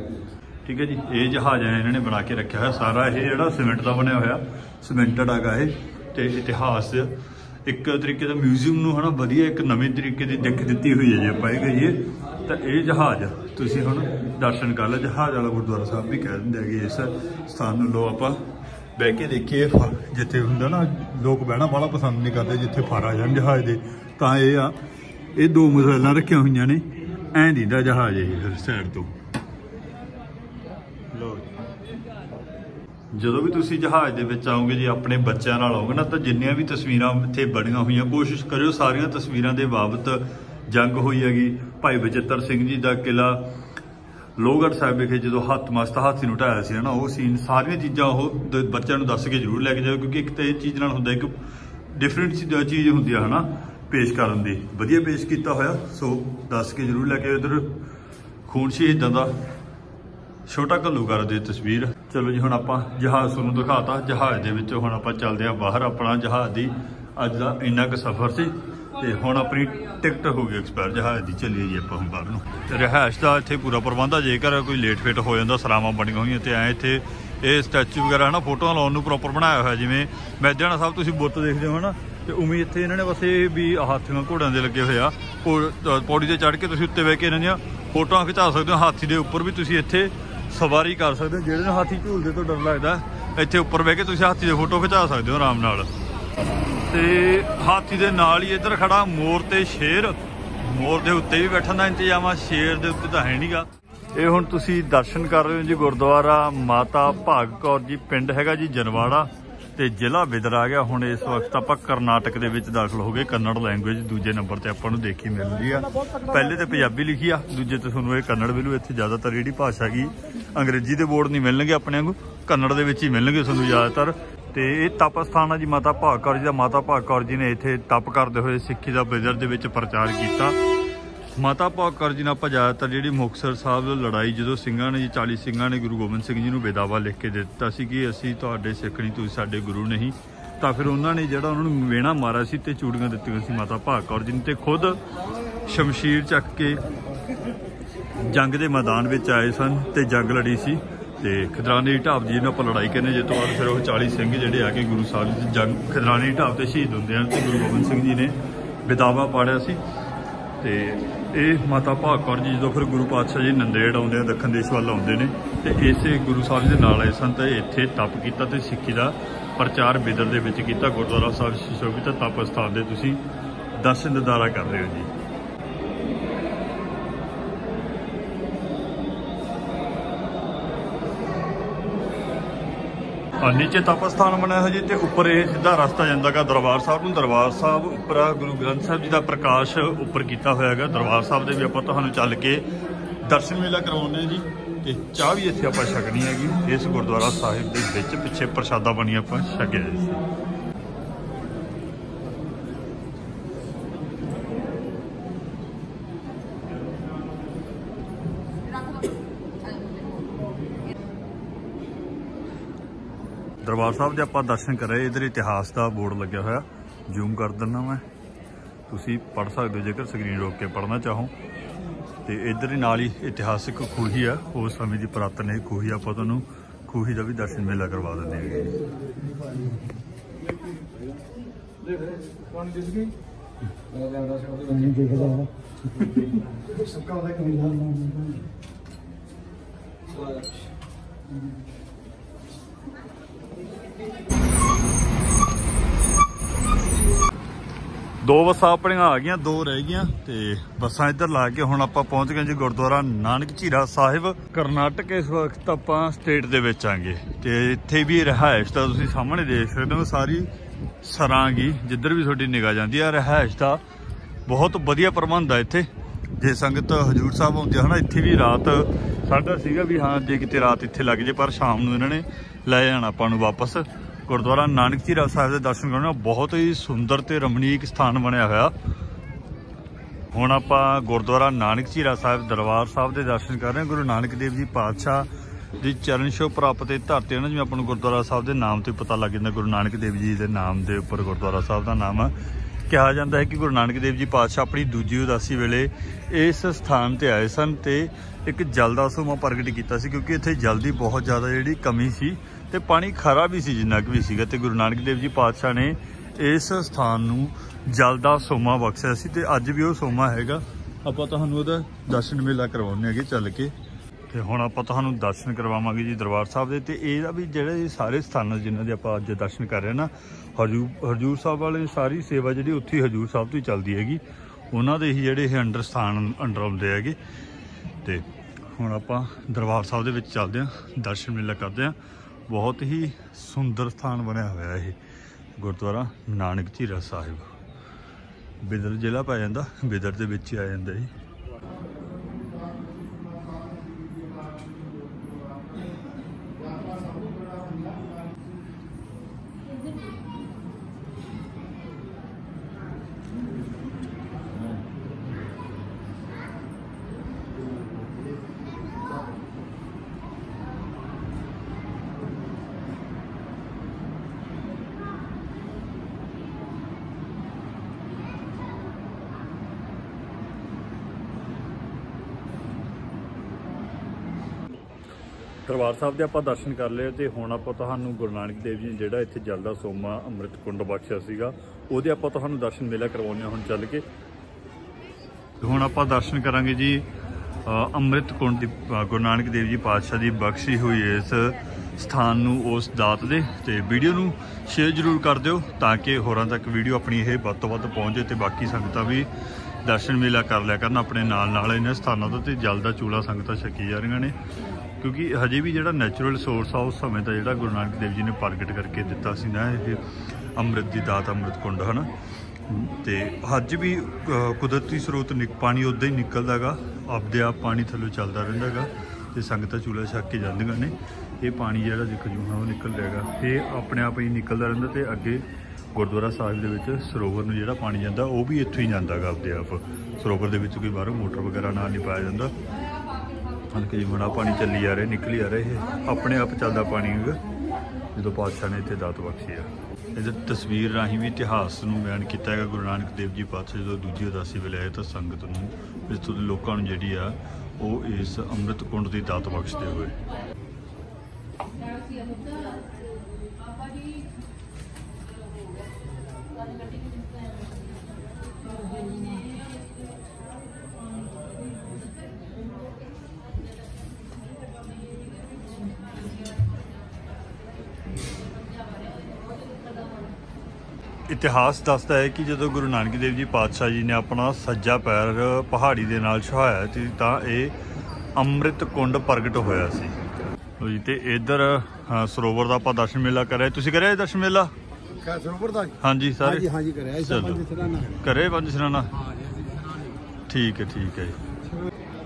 ਠੀਕ ਹੈ ਜੀ? ਇਹ ਜਹਾਜ਼ ਹੈ ਇਹਨਾਂ ਨੇ ਬਣਾ ਕੇ ਰੱਖਿਆ ਹੋਇਆ। ਸਾਰਾ ਇਹ ਜਿਹੜਾ ਸੀਮੈਂਟ ਦਾ ਬਣਿਆ ਹੋਇਆ, ਸੀਮੈਂਟਡ ਹੈਗਾ ਇਹ। ਤੇ ਇਤਿਹਾਸ ਇੱਕ ਤਰੀਕੇ ਦਾ ਮਿਊਜ਼ੀਅਮ ਨੂੰ ਹਨਾ ਵਧੀਆ ਇੱਕ ਨਵੇਂ ਤਰੀਕੇ ਦੀ ਦਿੱਖ ਦਿੱਤੀ ਹੋਈ ਹੈ ਜੇ ਆਪਾਂ ਇਹ ਕਹੀਏ। ਤਾਂ ਇਹ ਜਹਾਜ਼, ਤੁਸੀਂ ਹੁਣ ਦਰਸ਼ਨ ਕਰ ਲਓ। ਜਹਾਜ਼ ਵਾਲਾ ਗੁਰਦੁਆਰਾ ਸਾਹਿਬ ਵੀ ਕਹਿ ਦਿੰਦੇ ਹੈਗੇ ਇਸ ਸਥਾਨ ਨੂੰ। ਲੋ ਆਪਾਂ, ਬਹਿ ਕੇ ਦੇਖੀਏ। ਫ- ਜਿੱਥੇ ਹੁੰਦਾ ਨਾ ਲੋਕ ਬਹਿਣਾ ਬੜਾ ਪਸੰਦ ਨਹੀਂ ਕਰਦੇ ਜਿੱਥੇ ਫਰ ਆ ਜਹਾਜ਼ ਦੇ। ਤਾਂ ਇਹ ਆ, ਇਹ ਦੋ ਮਸਾਲਾਂ ਰੱਖੀਆਂ ਹੋਈਆਂ ਨੇ। ਐਂ ਦੀਦਾ ਜਹਾਜ਼ ਇਹ ਸਾਈਡ ਤੋਂ। ਲੋ ਜਦੋਂ ਵੀ ਤੁਸੀਂ ਜਹਾਜ਼ ਦੇ ਵਿੱਚ ਆਓਗੇ ਜੀ, ਆਪਣੇ ਬੱਚਿਆਂ ਨਾਲ ਆਓਗੇ ਨਾ, ਤਾਂ ਜਿੰਨੀਆਂ ਵੀ ਤਸਵੀਰਾਂ ਇੱਥੇ ਬਣੀਆਂ ਹੋਈਆਂ, ਕੋਸ਼ਿਸ਼ ਕਰਿਓ ਸਾਰੀਆਂ ਤਸਵੀਰਾਂ ਦੇ ਬਾਬਤ ਜੰਗ ਹੋਈ ਹੈਗੀ। ਭਾਈ ਬਚਿੱਤਰ ਸਿੰਘ ਜੀ ਦਾ ਕਿਲਾ ਲੋਹਗੜ੍ਹ ਸਾਹਿਬ ਵਿਖੇ ਜਦੋਂ ਹੱਥ ਮਸਤ ਹਾਥੀ ਨੂੰ ਢਾਇਆ ਸੀ ਨਾ, ਉਹ ਸੀਨ ਸਾਰੀਆਂ ਚੀਜ਼ਾਂ ਉਹ ਦ- ਬੱਚਿਆਂ ਨੂੰ ਦੱਸ ਕੇ ਜ਼ਰੂਰ ਲੈ ਕੇ ਜਾਓ ਕਿਉਂਕਿ ਇੱਕ ਤਾਂ ਇਹ ਚੀਜ਼ ਨਾਲ ਹੁੰਦਾ, ਇੱਕ ਡਿਫਰੈਂਟ ਚੀਜ਼ ਹੁੰਦੀ ਆ, ਹਨਾ, ਪੇਸ਼ ਕਰਨ ਦੀ। ਵਧੀਆ ਪੇਸ਼ ਕੀਤਾ ਹੋਇਆ, ਸੋ ਦੱਸ ਕੇ ਜ਼ਰੂਰ ਲੈ ਕੇ ਇਧਰ। ਖੂਨ ਸ਼ਹੀਦਾਂ ਦਾ ਛੋਟਾ ਘੱਲੂਘਰ ਦੀ ਤਸਵੀਰ। ਚਲੋ ਜੀ, ਹੁਣ ਆਪਾਂ ਜਹਾਜ਼ ਤੁਹਾਨੂੰ ਦਿਖਾਤਾ। ਜਹਾਜ਼ ਦੇ ਵਿੱਚ ਹੁਣ ਆਪਾਂ ਚੱਲਦੇ ਹਾਂ ਬਾਹਰ, ਆਪਣਾ ਜਹਾਜ਼ ਦੀ ਅੱਜ ਦਾ ਇੰਨਾ ਕੁ ਸਫ਼ਰ ਸੀ। ਤੇ ਹੁਣ ਆਪਣੀ ਟਿਕਟ ਹੋ ਗਈ ਐਕਸਪਾਇਰ ਜਹਾਜ਼ ਦੀ। ਚੱਲੀਏ ਜੀ ਆਪਾਂ ਹੁਣ ਬਾਹਰ ਨੂੰ। ਤੇ ਰਿਹਾਇਸ਼ ਦਾ ਇੱਥੇ ਪੂਰਾ ਪ੍ਰਬੰਧ ਆ, ਜੇਕਰ ਕੋਈ ਲੇਟ ਫੇਟ ਹੋ ਜਾਂਦਾ, ਸਰਾਵਾਂ ਬਣੀਆਂ ਹੋਈਆਂ ਤੇ ਐ ਇੱਥੇ ਇਹ ਸਟੈਚੂ ਵਗੈਰਾ ਹਨਾ, ਫੋਟੋਆਂ ਲਾਉਣ ਨੂੰ ਪ੍ਰੋਪਰ ਬਣਾਇਆ ਹੋਇਆ, ਜਿਵੇਂ ਮੈਦਾਨਾ ਸਾਹਿਬ ਤੁਸੀਂ ਬੁੱਤ ਦੇਖਦੇ ਹੋ ਹਨਾ, ਤੇ ਉਵੇਂ ਇੱਥੇ ਇਹਨਾਂ ਨੇ ਬਸ ਇਹ ਵੀ ਹਾਥੀਆਂ ਘੋੜਿਆਂ ਦੇ ਲੱਗੇ ਹੋਏ ਆ। ਪੌ- ਪੌੜੀ ਤੇ ਚੜ੍ਹ ਕੇ ਤੁਸੀਂ ਉੱਤੇ ਬਹਿ ਕੇ ਇਹਨਾਂ ਦੀਆਂ ਫੋਟੋਆਂ ਖਿਚਾ ਸਕਦੇ ਹੋ, ਹਾਥੀ ਦੇ ਉੱਪਰ ਵੀ ਤੁਸੀਂ ਇੱਥੇ ਸਵਾਰੀ ਕਰ ਸਕਦੇ ਹੋ। ਜਿਹੜੇ ਨੂੰ ਹਾਥੀ ਝੂਲਦੇ ਤੋਂ ਡਰ ਲੱਗਦਾ, ਇੱਥੇ ਉੱਪਰ ਬਹਿ ਕੇ ਤੁਸੀਂ ਹਾਥੀ ਦੇ ਫੋਟੋ ਖਿਚਾ ਸਕਦੇ ਹੋ ਆਰਾਮ ਨਾਲ। ਤੇ ਹਾਥੀ ਦੇ ਨਾਲ ਹੀ ਇੱਧਰ ਖੜਾ ਮੋਰ ਤੇ ਸ਼ੇਰ। ਮੋਰ ਦੇ ਉੱਤੇ ਵੀ ਬੈਠਣ ਦਾ ਇੰਤਜ਼ਾਮ ਆ, ਸ਼ੇਰ ਦੇ ਉੱਤੇ ਤਾਂ ਹੈ ਨਹੀਂਗਾ ਇਹ ਹੁਣ ਤੁਸੀਂ ਦਰਸ਼ਨ ਕਰ ਰਹੇ ਹੋ ਜੀ ਗੁਰਦੁਆਰਾ ਮਾਤਾ ਭਾਗ ਕੌਰ ਜੀ ਪਿੰਡ ਹੈਗਾ ਜੀ ਜਨਵਾੜਾ ਤੇ ਜ਼ਿਲ੍ਹਾ ਬਿਦਰ ਆ ਗਿਆ। ਹੁਣ ਇਸ ਵਕਤ ਆਪਾਂ ਕਰਨਾਟਕ ਦੇ ਵਿੱਚ ਦਾਖਲ ਹੋ ਗਏ, ਕੰਨੜ ਲੈਂਗੁਏਜ ਦੂਜੇ ਨੰਬਰ ਤੇ ਆਪਾਂ ਨੂੰ ਦੇਖੀ ਮਿਲਦੀ ਆ। ਪਹਿਲੇ ਤੇ ਪੰਜਾਬੀ ਲਿਖੀ ਆ, ਦੂਜੇ ਤੇ ਤੁਹਾਨੂੰ ਇਹ ਕੰਨੜ ਮਿਲੂ ਇੱਥੇ ਜ਼ਿਆਦਾਤਰ ਜਿਹੜੀ ਭਾਸ਼ਾ ਗਈ ਅੰਗਰੇਜ਼ੀ ਦੇ ਬੋਰਡ ਨਹੀਂ ਮਿਲਣਗੇ ਆਪਣੇ ਵਾਂਗੂ, ਕੰਨੜ ਦੇ ਵਿੱਚ ਹੀ ਮਿਲਣਗੇ ਤੁਹਾਨੂੰ ਜ਼ਿਆਦਾਤਰ। ਤੇ ਇਹ ਤਪ ਸਥਾਨ ਆ ਜੀ, ਮਾਤਾ ਭਾਗ ਕੌਰ ਜੀ ਦਾ, ਮਾਤਾ ਭਾਗ ਕੌਰ ਜੀ ਨੇ ਇੱਥੇ ਤਪ ਕਰਦੇ ਹੋਏ ਸਿੱਖੀ ਦਾ ਬਿਦਰ ਦੇ ਵਿੱਚ ਪ੍ਰਚਾਰ ਕੀਤਾ। ਮਾਤਾ ਭਾਗ ਕੌਰ ਜੀ ਨਾਲ ਆਪਾਂ ਜ਼ਿਆਦਾਤਰ ਜਿਹੜੀ ਮੁਕਤਸਰ ਸਾਹਿਬ ਲੜਾਈ, ਜਦੋਂ ਸਿੰਘਾਂ ਨੇ ਜੀ 40 ਸਿੰਘਾਂ ਨੇ ਗੁਰੂ ਗੋਬਿੰਦ ਸਿੰਘ ਜੀ ਨੂੰ ਬੇਦਾਵਾ ਲਿਖ ਕੇ ਦਿੱਤਾ ਸੀ ਕਿ ਅਸੀਂ ਤੁਹਾਡੇ ਸਿੱਖ ਨਹੀਂ, ਤੁਸੀਂ ਸਾਡੇ ਗੁਰੂ ਨਹੀਂ, ਤਾਂ ਫਿਰ ਉਹਨਾਂ ਨੇ ਜਿਹੜਾ ਉਹਨਾਂ ਨੂੰ ਵੇਣਾ ਮਾਰਿਆ ਸੀ ਤੇ ਚੂੜੀਆਂ ਦਿੱਤੀਆਂ ਸੀ ਮਾਤਾ ਭਾਗ ਕੌਰ ਜੀ ਨੇ ਤੇ ਖੁਦ ਸ਼ਮਸ਼ੀਰ ਚੱਕ ਕੇ ਜੰਗ ਦੇ ਮੈਦਾਨ ਵਿੱਚ ਆਏ ਸਨ ਤੇ ਜੰਗ ਲੜੀ ਸੀ। ਤੇ ਖਿਦਰਾਣੇ ਦੀ ਢਾਬ ਦੀ ਜਿਹਨੂੰ ਆਪਾਂ ਲੜਾਈ ਕਹਿੰਦੇ ਜੇ ਤੋਂ ਬਾਅਦ ਫਿਰ ਉਹ 40 ਸਿੰਘ ਜਿਹੜੇ ਆ ਕੇ ਗੁਰੂ ਸਾਹਿਬ ਦੀ ਜੰਗ ਖਿਦਰਾਣੇ ਦੀ ਢਾਬ ਤੇ ਸ਼ਹੀਦ ਹੁੰਦੇ ਹਨ ਤੇ ਗੁਰੂ ਗੋਬਿੰਦ ਸਿੰਘ ਜੀ ਨੇ ਬਿਦਾਵਾ ਪਾੜਿਆ ਸੀ। ਤੇ ਇਹ ਮਾਤਾ ਭਾਗ ਕੌਰ ਜੀ ਜਦੋਂ ਫਿਰ ਗੁਰੂ ਪਾਤਸ਼ਾਹ ਜੀ ਨੰਦੇੜ ਆਉਂਦੇ ਆ, ਦੱਖਣ ਦੇਸ਼ ਵੱਲ ਆਉਂਦੇ ਨੇ, ਤੇ ਇਸੇ ਗੁਰੂ ਸਾਹਿਬ ਦੇ ਨਾਲ ਆਏ ਸਨ ਤੇ ਇੱਥੇ ਤਪ ਕੀਤਾ ਤੇ ਸਿੱਖੀ ਦਾ ਪ੍ਰਚਾਰ ਬਿਦਰ ਦੇ ਵਿੱਚ ਕੀਤਾ। ਗੁਰਦੁਆਰਾ ਸਾਹਿਬ ਸ਼ਿਸ਼ੋਭਿਤ ਤਪ ਸਥਾਨ ਦੇ ਤੁਸੀਂ ਦਰਸ਼ਨ ਦਿਦਾਰਾ ਕਰ ਰਹੇ ਹੋ ਜੀ। ਆ ਨੀਚੇ ਤਪ ਸਥਾਨ ਬਣਿਆ ਹੋਇਆ ਜੀ, ਤੇ ਉੱਪਰ ਇਹ ਸਿੱਧਾ ਰਸਤਾ ਜਾਂਦਾਗਾ ਦਰਬਾਰ ਸਾਹਿਬ ਨੂੰ। ਦਰਬਾਰ ਸਾਹਿਬ ਉੱਪਰ ਆ, ਗੁਰੂ ਗ੍ਰੰਥ ਸਾਹਿਬ ਜੀ ਦਾ ਪ੍ਰਕਾਸ਼ ਉੱਪਰ ਕੀਤਾ ਹੋਇਆ ਹੈਗਾ। ਦਰਬਾਰ ਸਾਹਿਬ ਦੇ ਵੀ ਆਪਾਂ ਤੁਹਾਨੂੰ ਚੱਲ ਕੇ ਦਰਸ਼ਨ ਮੇਲਾ ਕਰਵਾਉਂਦੇ ਹਾਂ ਜੀ, ਤੇ ਚਾਹ ਵੀ ਇੱਥੇ ਆਪਾਂ ਛਕਣੀ ਹੈਗੀ। ਇਸ ਗੁਰਦੁਆਰਾ ਸਾਹਿਬ ਦੇ ਵਿੱਚ ਪਿੱਛੇ ਪ੍ਰਸ਼ਾਦਾ ਬਣੀ ਆਪਾਂ ਛਕਿਆ ਜੀ। ਦਰਬਾਰ ਸਾਹਿਬ ਦੇ ਆਪਾਂ ਦਰਸ਼ਨ ਕਰ ਰਹੇ ਇਧਰ ਇਤਿਹਾਸ ਦਾ ਬੋਰਡ ਲੱਗਿਆ ਹੋਇਆ। ਜ਼ੂਮ ਕਰ ਦਿੰਦਾ ਮੈਂ। ਤੁਸੀਂ ਪੜ ਸਕਦੇ ਹੋ ਜੇਕਰ ਸਕਰੀਨ ਰੋਕ ਕੇ ਪੜਨਾ ਚਾਹੋ। ਤੇ ਇਧਰ ਹੀ ਨਾਲ ਹੀ ਇਤਿਹਾਸਿਕ ਖੂਹੀ ਆ। ਉਸ ਸਮੇਂ ਦੀ ਪੁਰਾਤਨ ਇਹ ਖੂਹੀ ਆਪਾਂ ਤੁਹਾਨੂੰ ਖੂਹੀ ਦਾ ਵੀ ਦਰਸ਼ਨ ਮੇਲਾ ਕਰਵਾ ਦਿੰਦੇ ਹਾਂ। ਦੋ ਦੋ ਬੱਸਾਂ ਆਪਣੀਆਂ ਆ ਗਈਆਂ, ਦੋ ਰਹਿ ਗਈਆਂ ਤੇ ਬੱਸਾਂ ਇੱਧਰ ਲਾ ਕੇ ਹੁਣ ਆਪਾਂ ਪਹੁੰਚ ਗਏ ਜੀ ਗੁਰਦੁਆਰਾ ਨਾਨਕ ਝੀਰਾ ਸਾਹਿਬ। ਕਰਨਾਟਕ ਇਸ ਵਕਤ ਆਪਾਂ ਸਟੇਟ ਦੇ ਵਿੱਚ ਆਂਗੇ ਤੇ ਇੱਥੇ ਵੀ ਰਿਹਾਇਸ਼ ਤਾਂ ਤੁਸੀਂ ਸਾਹਮਣੇ ਦੇਖ ਸਕਦੇ ਹੋ, ਸਾਰੀ ਸਰਾਂਗੀ ਜਿੱਧਰ ਵੀ ਤੁਹਾਡੀ ਨਿਗਾਹ ਜਾਂਦੀ ਆ ਰਿਹਾਇਸ਼ ਦਾ ਬਹੁਤ ਵਧੀਆ ਪ੍ਰਬੰਧ ਆ ਇੱਥੇ। ਜੇ ਸੰਗਤ ਹਜੂਰ ਸਾਹਿਬ ਆਉਂਦੀ ਆ ਨਾ ਇੱਥੇ ਵੀ ਰਾਤ ਸਾਡਾ ਸੀਗਾ ਵੀ ਹਾਂ, ਜੇ ਕਿਤੇ ਰਾਤ ਇੱਥੇ ਲੱਗ ਜੇ, ਪਰ ਸ਼ਾਮ ਨੂੰ ਇਹਨਾਂ ਨੇ ਲੈ ਜਾਣਾ ਆਪਾਂ ਨੂੰ ਵਾਪਸ। ਗੁਰਦੁਆਰਾ ਨਾਨਕ ਝੀਰਾ ਸਾਹਿਬ ਦੇ ਦਰਸ਼ਨ ਕਰਨਾ ਬਹੁਤ ਹੀ ਸੁੰਦਰ ਤੇ ਰਮਣੀਕ ਸਥਾਨ ਬਣਿਆ ਹੋਇਆ। ਹੁਣ ਆਪਾਂ ਗੁਰਦੁਆਰਾ ਨਾਨਕ ਝੀਰਾ ਸਾਹਿਬ ਦਰਬਾਰ ਸਾਹਿਬ ਦੇ ਦਰਸ਼ਨ ਕਰ ਰਹੇ ਹਾਂ। ਗੁਰੂ ਨਾਨਕ ਦੇਵ ਜੀ ਪਾਤਸ਼ਾਹ ਦੀ ਚਰਨ ਛੋਹ ਪ੍ਰਾਪਤ ਇਹ ਧਰਤੀ ਹੈ ਨਾ, ਜਿਵੇਂ ਆਪਾਂ ਨੂੰ ਗੁਰਦੁਆਰਾ ਸਾਹਿਬ ਦੇ ਨਾਮ ਤੋਂ ਪਤਾ ਲੱਗ ਜਾਂਦਾ, ਗੁਰੂ ਨਾਨਕ ਦੇਵ ਜੀ ਦੇ ਨਾਮ ਦੇ ਉੱਪਰ ਗੁਰਦੁਆਰਾ ਸਾਹਿਬ ਦਾ ਨਾਮ ਹੈ ਕਿਹਾ ਜਾਂਦਾ ਹੈ ਕਿ ਗੁਰੂ ਨਾਨਕ ਦੇਵ ਜੀ ਪਾਤਸ਼ਾਹ ਆਪਣੀ ਦੂਜੀ ਉਦਾਸੀ ਵੇਲੇ ਇਸ ਸਥਾਨ ਤੇ ਆਏ ਸਨ ਤੇ ਇੱਕ ਜਲ ਦਾ ਸੋਮਾ ਪ੍ਰਗਟ ਕੀਤਾ ਸੀ, ਕਿਉਂਕਿ ਇੱਥੇ ਜਲ ਦੀ ਬਹੁਤ ਜ਼ਿਆਦਾ ਜਿਹੜੀ ਕਮੀ ਸੀ ਤੇ ਪਾਣੀ ਖਰਾ ਵੀ ਸੀ, ਜਿੰਨਾ ਕੁ ਵੀ ਸੀਗਾ। ਤੇ ਗੁਰੂ ਨਾਨਕ ਦੇਵ ਜੀ ਪਾਤਸ਼ਾਹ ਨੇ ਇਸ ਸਥਾਨ ਨੂੰ ਜਲ ਦਾ ਸੋਮਾ ਬਖਸ਼ਿਆ ਸੀ ਤੇ ਅੱਜ ਵੀ ਉਹ ਸੋਮਾ ਹੈਗਾ। ਆਪਾਂ ਤੁਹਾਨੂੰ ਉਹਦਾ ਦਰਸ਼ਨ ਮੇਲਾ ਕਰਵਾਉਂਦੇ ਹੈਗੇ ਚੱਲ ਕੇ। ਤੇ ਹੁਣ ਆਪਾਂ ਤੁਹਾਨੂੰ ਦਰਸ਼ਨ ਕਰਵਾਵਾਂਗੇ ਜੀ ਦਰਬਾਰ ਸਾਹਿਬ ਦੇ। ਤੇ ਇਹਦਾ ਵੀ ਜਿਹੜੇ ਸਾਰੇ ਸਥਾਨ ਜਿਨ੍ਹਾਂ ਦੇ ਆਪਾਂ ਅੱਜ ਦਰਸ਼ਨ ਕਰ ਰਹੇ ਹਾਂ ਨਾ ਹਜੂਰ ਹਜੂਰ ਸਾਹਿਬ ਵਾਲੇ ਸਾਰੀ ਸੇਵਾ ਜਿਹੜੀ ਉੱਥੇ ਹੀ ਹਜੂਰ ਸਾਹਿਬ ਤੋਂ ਹੀ ਚੱਲਦੀ ਹੈਗੀ। ਉਹਨਾਂ ਦੇ ਹੀ ਜਿਹੜੇ ਇਹ ਅੰਡਰ ਸਥਾਨ ਅੰਡਰ ਆਉਂਦੇ ਹੈਗੇ। ਤੇ ਹੁਣ ਆਪਾਂ ਦਰਬਾਰ ਸਾਹਿਬ ਦੇ ਵਿੱਚ ਚੱਲਦੇ ਹਾਂ, ਦਰਸ਼ਨ ਮੇਲਾ ਕਰਦੇ ਹਾਂ। ਬਹੁਤ ਹੀ ਸੁੰਦਰ ਸਥਾਨ ਬਣਿਆ ਹੋਇਆ ਇਹ ਗੁਰਦੁਆਰਾ ਨਾਨਕ ਝੀਰਾ ਸਾਹਿਬ। ਬਿਦਰ ਜ਼ਿਲ੍ਹਾ ਪੈ ਜਾਂਦਾ, ਬਿਦਰ ਦੇ ਵਿੱਚ ਹੀ ਆ ਜਾਂਦਾ ਜੀ ਦਰਬਾਰ ਸਾਹਿਬ ਦੇ ਆਪਾਂ ਦਰਸ਼ਨ ਕਰ ਲਏ ਤੇ ਹੁਣ ਆਪਾਂ ਤੁਹਾਨੂੰ ਗੁਰੂ ਨਾਨਕ ਦੇਵ ਜੀ ਨੇ ਜਿਹੜਾ ਇੱਥੇ ਜਲਦਾ ਸੋਮਾ ਅੰਮ੍ਰਿਤ ਕੁੰਡ ਬਖਸ਼ਿਆ ਸੀਗਾ, ਉਹਦੇ ਆਪਾਂ ਤੁਹਾਨੂੰ ਦਰਸ਼ਨ ਮੇਲਾ ਕਰਵਾਉਂਦੇ ਹਾਂ ਹੁਣ ਚੱਲ ਕੇ। ਹੁਣ ਆਪਾਂ ਦਰਸ਼ਨ ਕਰਾਂਗੇ ਜੀ ਅੰਮ੍ਰਿਤ ਕੁੰਡ ਦੀ ਗੁਰੂ ਨਾਨਕ ਦੇਵ ਜੀ ਪਾਤਸ਼ਾਹ ਦੀ ਬਖਸ਼ੀ ਹੋਈ ਇਸ ਸਥਾਨ ਨੂੰ, ਉਸ ਦਾਤ ਦੇ। ਤੇ ਵੀਡੀਓ ਨੂੰ ਸ਼ੇਅਰ ਜ਼ਰੂਰ ਕਰ ਦਿਓ ਤਾਂ ਕਿ ਹੋਰਾਂ ਤੱਕ ਵੀਡੀਓ ਆਪਣੀ ਇਹ ਵੱਧ ਤੋਂ ਵੱਧ ਪਹੁੰਚੇ ਤੇ ਬਾਕੀ ਸੰਗਤਾਂ ਵੀ ਦਰਸ਼ਨ ਮੇਲਾ ਕਰ ਲਿਆ ਕਰਨ, ਆਪਣੇ ਨਾਲ ਨਾਲ ਇਹਨਾਂ ਸਥਾਨਾਂ ਤੋਂ ਤੇ ਜਲ ਦਾ ਚੂਲਾ ਸੰਗਤਾਂ ਛਕੀ ਜਾ ਰਹੀਆਂ ਨੇ। ਕਿਉਂਕਿ ਹਜੇ ਵੀ ਜਿਹੜਾ ਨੈਚੁਰਲ ਸੋਰਸ ਆ, ਉਸ ਸਮੇਂ ਦਾ ਜਿਹੜਾ ਗੁਰੂ ਨਾਨਕ ਦੇਵ ਜੀ ਨੇ ਪ੍ਰਗਟ ਕਰਕੇ ਦਿੱਤਾ ਸੀ ਨਾ, ਇਹ ਅੰਮ੍ਰਿਤ ਦੀ ਦਾਤ ਅੰਮ੍ਰਿਤ ਕੁੰਡ, ਹਨਾ? ਤੇ ਅੱਜ ਵੀ ਕੁਦਰਤੀ ਸਰੋਤ ਨਿਕ, ਪਾਣੀ ਉਦਾਂ ਹੀ ਨਿਕਲਦਾਗਾ ਆਪਦੇ ਆਪ ਪਾਣੀ ਥੱਲੇ ਚੱਲਦਾ ਰਹਿੰਦਾਗਾ ਤੇ ਸੰਗਤਾਂ ਚੂਲਾ ਛੱਕ ਕੇ ਜਾਂਦੀਆਂ ਨੇ। ਇਹ ਪਾਣੀ ਜਿਹੜਾ ਦੇਖੋ ਜੀ ਉਹ ਨਿਕਲ ਰਿਹਾਗਾ ਇਹ ਆਪਣੇ ਆਪ ਹੀ ਨਿਕਲਦਾ ਰਹਿੰਦਾ ਤੇ ਅੱਗੇ ਗੁਰਦੁਆਰਾ ਸਾਹਿਬ ਦੇ ਵਿੱਚ ਸਰੋਵਰ ਨੂੰ ਜਿਹੜਾ ਪਾਣੀ ਜਾਂਦਾ, ਉਹ ਵੀ ਇੱਥੋਂ ਹੀ ਜਾਂਦਾਗਾ ਆਪਦੇ ਆਪ। ਸਰੋਵਰ ਦੇ ਵਿੱਚ ਕੋਈ ਬਾਹਰੋਂ ਮੋਟਰ ਵਗੈਰਾ ਨਾਲ ਨਹੀਂ ਪਾਇਆ ਜਾਂਦਾ। ਹਲਕੇ ਜਿਹੀ ਬੜਾ ਪਾਣੀ ਚੱਲੀ ਆ ਰਿਹਾ, ਨਿਕਲੀ ਆ ਰਿਹਾ ਇਹ। ਆਪਣੇ ਆਪ ਚੱਲਦਾ ਪਾਣੀ ਹੈਗਾ ਜਦੋਂ ਪਾਤਸ਼ਾਹ ਨੇ ਇੱਥੇ ਦਾਤ ਬਖਸ਼ੀ ਆ। ਇਹਦੇ ਤਸਵੀਰ ਰਾਹੀਂ ਵੀ ਇਤਿਹਾਸ ਨੂੰ ਬਿਆਨ ਕੀਤਾ ਹੈਗਾ, ਗੁਰੂ ਨਾਨਕ ਦੇਵ ਜੀ ਪਾਤਸ਼ਾਹ ਜਦੋਂ ਦੂਜੀ ਉਦਾਸੀ ਵੇਲੇ ਆਏ ਤਾਂ ਸੰਗਤ ਨੂੰ ਇੱਥੋਂ ਦੇ ਲੋਕਾਂ ਨੂੰ ਜਿਹੜੀ ਆ, ਉਹ ਇਸ ਅੰਮ੍ਰਿਤ ਕੁੰਡ ਦੀ ਦਾਤ ਬਖਸ਼ਦੇ ਹੋਏ। ਇਤਿਹਾਸ ਦੱਸਦਾ ਹੈ ਕਿ ਜਦੋਂ ਗੁਰੂ ਨਾਨਕ ਦੇਵ ਜੀ ਪਾਤਸ਼ਾਹ ਜੀ ਨੇ ਆਪਣਾ ਸੱਜਾ ਪੈਰ ਪਹਾੜੀ ਦੇ ਨਾਲ ਛੁਹਾਇਆ ਸੀ ਤਾਂ ਇਹ ਅੰਮ੍ਰਿਤ ਕੁੰਡ ਪ੍ਰਗਟ ਹੋਇਆ ਸੀ। ਜੀ ਤੇ ਇੱਧਰ ਸਰੋਵਰ ਦਾ ਆਪਾਂ ਦਰਸ਼ਨ ਮੇਲਾ ਕਰਿਆ। ਤੁਸੀਂ ਕਰਿਆ ਦਰਸ਼ਨ ਮੇਲਾ? ਕਾ ਸਰੋਵਰ ਦਾ ਹਾਂਜੀ ਹਾਂਜੀ ਸਾਰੇ? ਹਾਂਜੀ ਕਰਿਆ ਇਸ। ਸੰਬੰਧ ਸਰਾਣਾ ਕਰੇ ਪੰਜ ਸਰਾਣਾ ਠੀਕ ਹੈ ਠੀਕ ਹੈ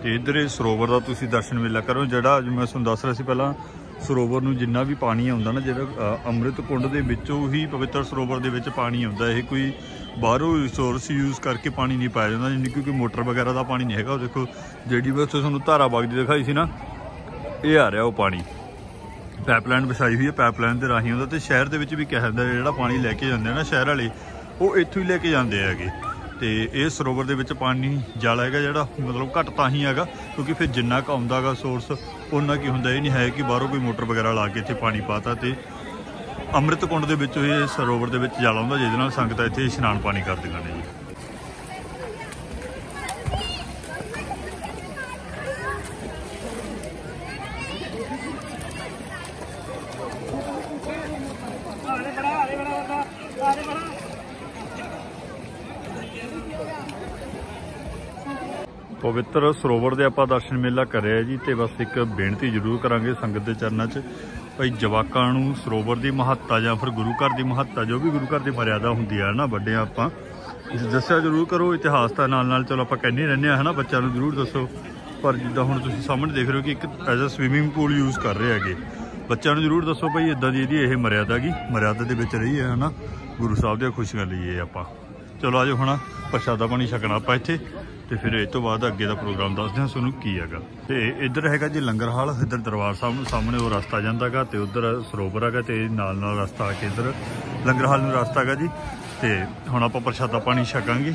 ਤੇ ਇੱਧਰ ਇਹ ਸਰੋਵਰ ਦਾ ਤੁਸੀਂ ਦਰਸ਼ਨ ਮੇਲਾ ਕਰੋ ਜਿਹੜਾ ਜਿਵੇਂ ਮੈਂ ਤੁਹਾਨੂੰ ਦੱਸ ਰਿਹਾ ਸੀ ਪਹਿਲਾਂ ਸਰੋਵਰ ਨੂੰ ਜਿੰਨਾ ਵੀ ਪਾਣੀ ਆਉਂਦਾ ਨਾ ਜਿਹੜਾ ਅ, ਅੰਮ੍ਰਿਤ ਕੁੰਡ ਦੇ ਵਿੱਚੋਂ ਹੀ ਪਵਿੱਤਰ ਸਰੋਵਰ ਦੇ ਵਿੱਚ ਪਾਣੀ ਆਉਂਦਾ ਇਹ ਕੋਈ ਬਾਹਰੋਂ ਰਿਸੋਰਸ ਯੂਜ਼ ਕਰਕੇ ਪਾਣੀ ਨਹੀਂ ਪਾਇਆ ਜਾਂਦਾ ਜਿੰਨੀ ਕਿਉਂਕਿ ਮੋਟਰ ਵਗੈਰਾ ਦਾ ਪਾਣੀ ਨਹੀਂ ਹੈਗਾ ਉਹ ਦੇਖੋ ਜਿਹੜੀ ਵੀ ਉੱਥੇ ਤੁਹਾਨੂੰ ਧਾਰਾ ਵਗਦੀ ਦਿਖਾਈ ਸੀ ਨਾ ਇਹ ਆ ਰਿਹਾ ਉਹ ਪਾਣੀ। ਪਾਈਪਲਾਈਨ ਵਿਛਾਈ ਹੋਈ ਹੈ ਪਾਈਪਲਾਈਨ ਦੇ ਰਾਹੀਂ ਆਉਂਦਾ ਤੇ ਸ਼ਹਿਰ ਦੇ ਵਿੱਚ ਵੀ ਕਿਹਾ ਜਾਂਦਾ ਜਿਹੜਾ ਪਾਣੀ ਲੈ ਕੇ ਜਾਂਦੇ ਨਾ ਸ਼ਹਿਰ ਵਾਲੇ ਉਹ ਇੱਥੋਂ ਹੀ ਲੈ ਕੇ ਜਾਂਦੇ ਹੈਗੇ। ਤੇ ਇਹ ਸਰੋਵਰ ਦੇ ਵਿੱਚ ਪਾਣੀ ਜਲ ਹੈਗਾ ਜਿਹੜਾ ਮਤਲਬ ਘੱਟ ਤਾਂ ਹੀ ਹੈਗਾ ਕਿਉਂਕਿ ਫਿਰ ਜਿੰਨਾ ਕੁ ਆਉਂਦਾਗਾ ਸੋਰਸ ਉਹਨਾਂ ਕੀ ਹੁੰਦਾ, ਇਹ ਨਹੀਂ ਹੈ ਕਿ ਬਾਹਰੋਂ ਕੋਈ ਮੋਟਰ ਵਗੈਰਾ ਲਾ ਕੇ ਇੱਥੇ ਪਾਣੀ ਪਾਤਾ ਤੇ ਅੰਮ੍ਰਿਤ ਕੁੰਡ ਦੇ ਵਿੱਚੋਂ ਇਹ ਸਰੋਵਰ ਦੇ ਵਿੱਚ ਜਲ ਆਉਂਦਾ ਜਿਹਦੇ ਨਾਲ ਸੰਗਤਾਂ ਇੱਥੇ ਇਸ਼ਨਾਨ ਪਾਣੀ ਕਰਦੀਆਂ ਨੇ ਜੀ ਪਵਿੱਤਰ ਸਰੋਵਰ ਦੇ ਆਪਾਂ ਦਰਸ਼ਨ ਮੇਲਾ ਕਰਿਆ ਜੀ ਤੇ ਬਸ ਇੱਕ ਬੇਨਤੀ ਜ਼ਰੂਰ ਕਰਾਂਗੇ ਸੰਗਤ ਦੇ ਚਰਨਾਂ 'ਚ, ਭਾਈ ਜਵਾਕਾਂ ਨੂੰ ਸਰੋਵਰ ਦੀ ਮਹੱਤਤਾ ਜਾਂ ਫਿਰ ਗੁਰੂ ਘਰ ਦੀ ਮਹੱਤਤਾ, ਜੋ ਵੀ ਗੁਰੂ ਘਰ ਦੀ ਮਰਿਆਦਾ ਹੁੰਦੀ ਆ ਨਾ ਵੱਡੇ ਆਪਾਂ ਦੱਸਿਆ ਜ਼ਰੂਰ ਕਰੋ, ਇਤਿਹਾਸ ਦਾ ਨਾਲ ਨਾਲ ਚਲੋ ਆਪਾਂ ਕਹਿੰਦੇ ਹੀ ਰਹਿੰਦੇ ਆ, ਹਨਾ ਬੱਚਿਆਂ ਨੂੰ ਜ਼ਰੂਰ ਦੱਸੋ। ਪਰ ਜਿੱਦਾਂ ਹੁਣ ਤੁਸੀਂ ਸਾਹਮਣੇ ਦੇਖ ਰਹੇ ਹੋ ਕਿ ਇੱਕ as a swimming pool use ਕਰ ਰਹੇ ਹੈਗੇ। ਬੱਚਿਆਂ ਨੂੰ ਜ਼ਰੂਰ ਦੱਸੋ ਭਾਈ ਇਦਾਂ ਦੀ ਇਹਦੀ ਇਹ ਮਰਿਆਦਾ ਗੀ ਮਰਿਆਦਾ ਦੇ ਵਿੱਚ ਰਹੀ ਹੈ, ਹਨਾ? ਗੁਰੂ ਸਾਹਿਬ ਦੀਆਂ ਖੁਸ਼ੀਆਂ ਲਈ ਇਹ ਆਪਾਂ। ਚਲੋ ਆਜੋ ਹੁਣ ਪ੍ਰਸ਼ਾਦਾ ਪਾਣੀ ਛਕਣਾ ਆਪਾਂ ਇੱਥੇ। ਤੇ ਫਿਰ ਇਹ ਤੋਂ ਬਾਅਦ ਅੱਗੇ ਦਾ ਪ੍ਰੋਗਰਾਮ ਦੱਸਦੇ ਹਾਂ ਤੁਹਾਨੂੰ ਕੀ ਹੈਗਾ। ਤੇ ਇੱਧਰ ਹੈਗਾ ਜੀ ਲੰਗਰ ਹਾਲ, ਇੱਧਰ ਦਰਬਾਰ ਸਾਹਿਬ ਨੂੰ ਸਾਹਮਣੇ ਉਹ ਰਸਤਾ ਜਾਂਦਾਗਾ ਤੇ ਉੱਧਰ ਸਰੋਵਰ ਹੈਗਾ ਤੇ ਨਾਲ ਨਾਲ ਰਸਤਾ ਆ ਕੇ ਇੱਧਰ ਲੰਗਰ ਹਾਲ ਨੂੰ ਰਸਤਾ ਹੈਗਾ ਜੀ। ਤੇ ਹੁਣ ਆਪਾਂ ਪ੍ਰਸ਼ਾਦਾ ਪਾਣੀ ਛਕਾਂਗੇ।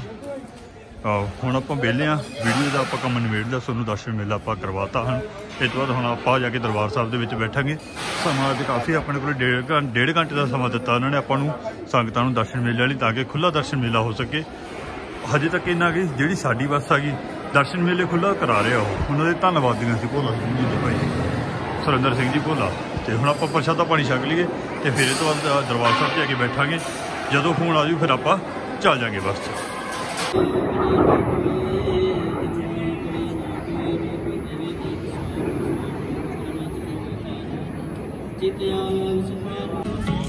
ਆਹੋ ਹੁਣ ਆਪਾਂ ਵਿਹਲੇ ਆ। ਵੀਡੀਓ ਦਾ ਆਪਾਂ ਕੰਮ ਨਿਬੇੜਦਾ ਤੁਹਾਨੂੰ ਦਰਸ਼ਨ ਮੇਲਾ ਆਪਾਂ ਕਰਵਾਤਾ ਹਨ। ਇਸ ਤੋਂ ਬਾਅਦ ਹੁਣ ਆਪਾਂ ਜਾ ਕੇ ਦਰਬਾਰ ਸਾਹਿਬ ਦੇ ਵਿੱਚ ਬੈਠਾਂਗੇ। ਸਮਾਂ ਅੱਜ ਕਾਫੀ ਆਪਣੇ ਕੋਲ ਡੇਢ ਘੰ- ਡੇਢ ਘੰਟੇ ਦਾ ਸਮਾਂ ਦਿੱਤਾ ਉਹਨਾਂ ਨੇ ਆਪਾਂ ਨੂੰ। ਸੰਗਤਾਂ ਨੂੰ ਦਰਸ਼ਨ ਮੇਲੇ ਲਈ ਤਾਂ ਕਿ ਖੁੱਲਾ ਦਰਸ਼ਨ ਮੇਲਾ ਹੋ ਸਕੇ। ਹਜੇ ਤੱਕ ਇਹਨਾਂ ਗਈ ਜਿਹੜੀ ਸਾਡੀ ਬੱਸ ਆ ਗਈ, ਦਰਸ਼ਨ ਮੇਲੇ ਖੁੱਲਾ ਕਰਾ ਰਿਹਾ ਉਹ। ਉਹਨਾਂ ਦੇ ਧੰਨਵਾਦੀਆਂ ਸੀ ਭੋਲਾ ਸਿੰਘ ਜੀ ਦੇ ਭਾਈ। ਸੁਰਿੰਦਰ ਸਿੰਘ ਜੀ ਭੋਲਾ। ਤੇ ਹੁਣ ਆਪਾਂ ਪ੍ਰਸ਼ਾਦਾ ਪਾਣੀ ਛਕ ਲਈਏ ਤੇ ਫਿਰ ਇਹ ਤੋਂ ਬਾਅਦ ਦਰਬਾਰ ਸਾਹਿਬ ਤੇ ਆ ਕੇ ਬੈਠਾਂਗੇ। ਜਦੋਂ ਫੋਨ ਆ ਜੂ, ਫਿਰ ਆਪਾਂ ਚੱਲ ਜਾਾਂਗੇ ਬੱਸ 'ਚ।